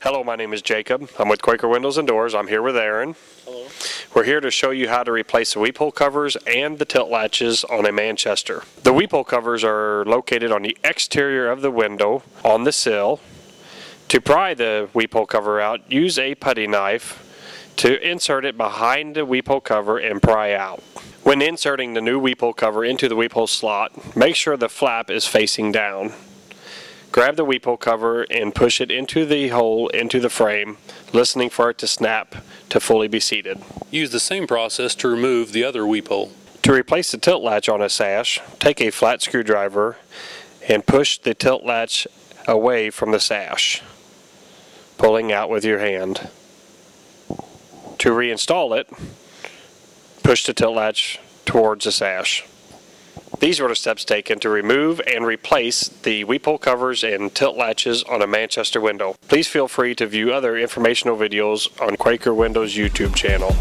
Hello, my name is Jacob. I'm with Quaker Windows and Doors. I'm here with Aaron. Hello. We're here to show you how to replace the weep hole covers and the tilt latches on a Manchester. The weep hole covers are located on the exterior of the window on the sill. To pry the weep hole cover out, use a putty knife to insert it behind the weep hole cover and pry out. When inserting the new weep hole cover into the weep hole slot, make sure the flap is facing down. Grab the weep hole cover and push it into the hole into the frame, listening for it to snap to fully be seated. Use the same process to remove the other weep hole. To replace the tilt latch on a sash, take a flat screwdriver and push the tilt latch away from the sash, pulling out with your hand. To reinstall it, push the tilt latch towards the sash. These were the steps taken to remove and replace the weep hole covers and tilt latches on a Manchester window. Please feel free to view other informational videos on Quaker Windows YouTube channel.